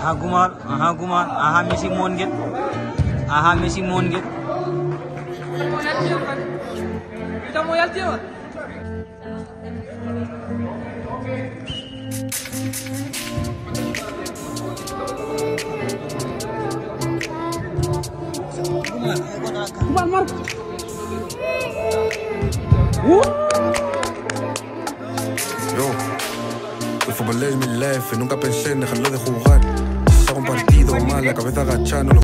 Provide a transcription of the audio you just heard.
Aha Gumar, aha Gumar, aha Messi moon get. Aha Messi moon get. Kita mau yalti mah. Gumar, Yo, el fútbol es mi life nunca pensé en dejarlo de jugar. La cabeza agachada, no lo